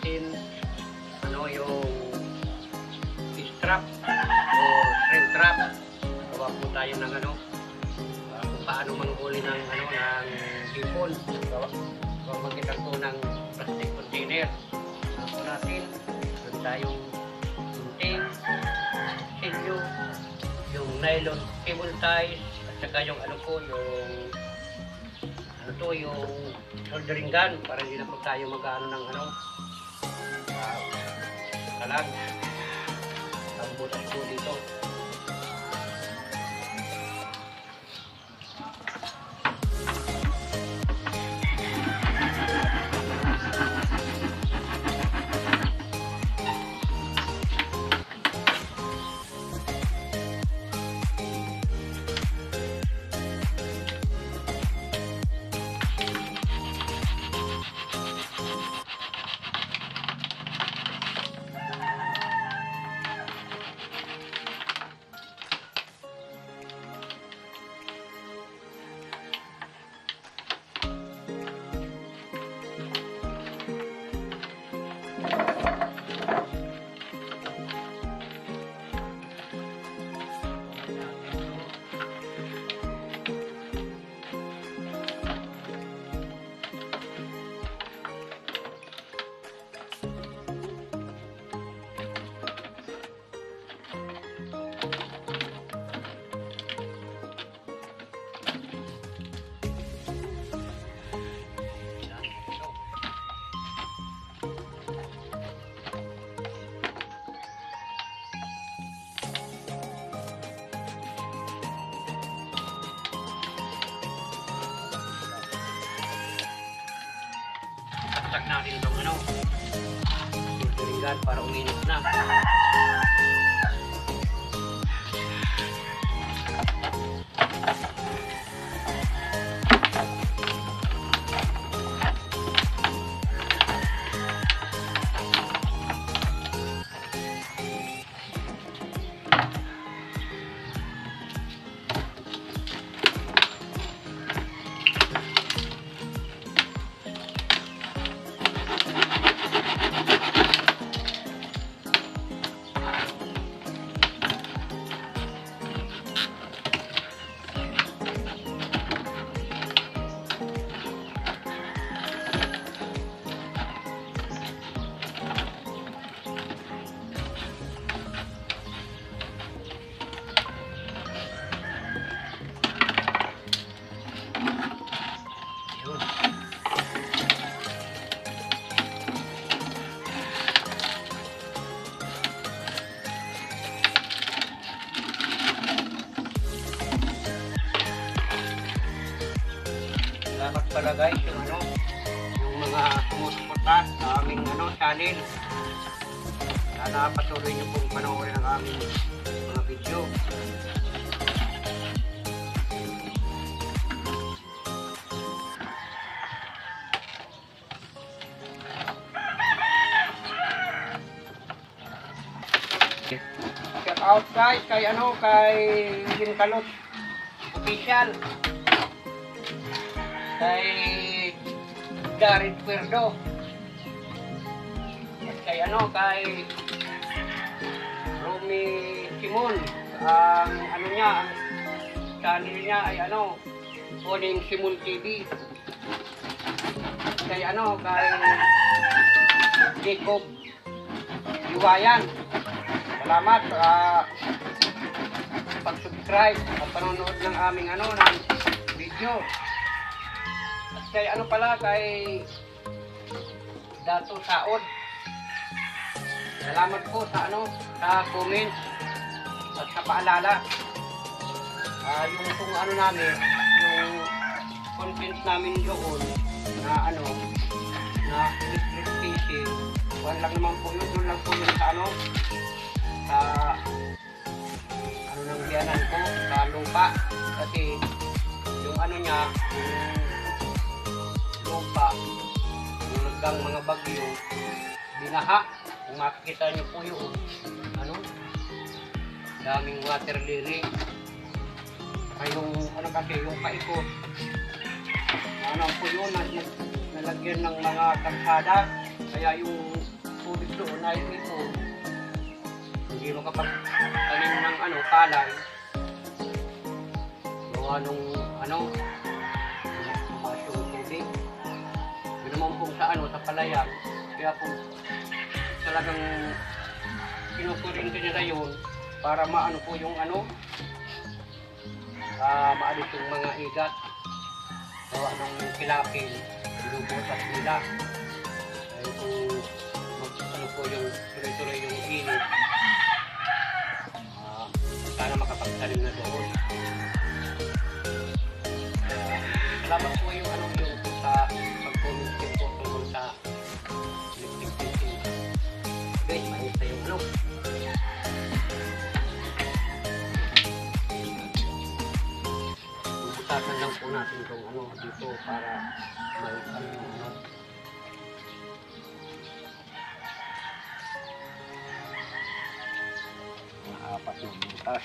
natin ano yung fish trap o shrimp trap. Gawa po tayo ng ano uh, kung paano manghuli ng ano ng hipon. Gawa gumagit po ng plastic container. Po natin meron tayong gunting silyo yung nylon cable ties at saka yung ano po yung ano to yung soldering gun para hindi na po tayo mag-ano ng ano kalag ang butas po dito Saksak natin itong ano? Soldering gun para uminit na Salamat pala guys yung ano yung mga sumusuporta sa aming ano channel. Sana patuloy niyo pong panoorin ang aming mga video. Shout out guys kay ano kay Jim Kalot official kay Jared Puerdo at kay ano kay Romy Simon. Ang ano niya ang channel niya ay ano Morning Simon TV kay ano kay Jacob Iwayan. Salamat sa pag-subscribe at panonood ng aming ano ng video kay ano pala kay Dato Saod. Salamat po sa ano sa comment at sa paalala. Ah, yung kung ano namin yung content namin doon na ano na electric fishing wala lang naman po yun doon lang po yun sa ano sa ano nang biyanan ko sa lupa. Kasi yung ano niya yung yung naggang mga bagyo binaha kung makikita niyo po yung ano daming water lily Ay yung ano kasi, yung paikot. Ano po yun, na, na- nalagyan ng mga kalsada. Kaya yung tubig doon ay ito. Hindi mo kapag tanim ng ano, palay. Gawa nung ano, sa ano, sa palayan. Kaya po talagang kinukurinti nila yun para maano po yung ano, ah maalis yung mga igat. Gawa ng kilapin, binubutas nila. Po, mag, ano po yung tuloy-tuloy yung init. Ah, sana makapagtanim na doon. Bubutasan lang po natin itong ano dito para may ano. Mga apat na butas.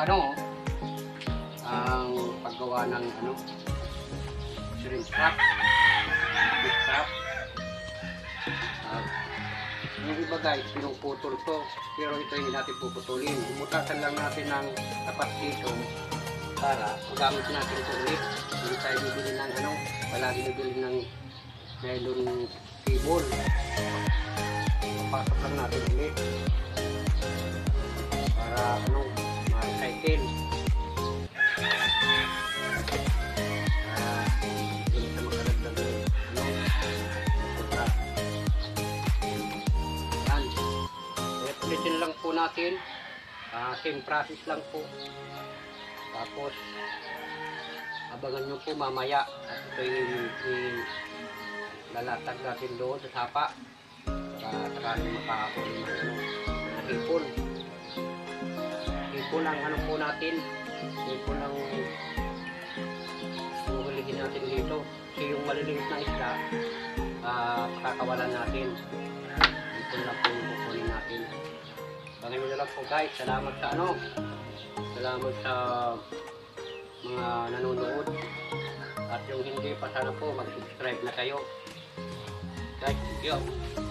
ano, ang paggawa ng ano, shrimp trap, big trap. Ah, yung iba guys, pinuputol to, pero ito hindi natin puputulin. Bumutasan lang natin ng tapat dito para magamit natin ito ulit. Hindi tayo bibili ng ano, wala bibili ng nylon cable. Papasok lang natin ulit para ano, Eh, ulitin lang po natin. Ah, same process lang po. Tapos, abangan nyo po mamaya. At ito yung lalatag natin doon sa sapa. Para sakaling makahapon ng ano, hipon. Hipon ang ano po natin. Hipon ang huhulihin natin dito. Kasi yung maliliit na isda, ah, kakawalan natin. Hipon lang po yung kukunin natin. Nyo na lang po guys. Salamat sa ano. Salamat sa mga nanonood. At yung hindi pa sana po, mag-subscribe na kayo. Guys, thank.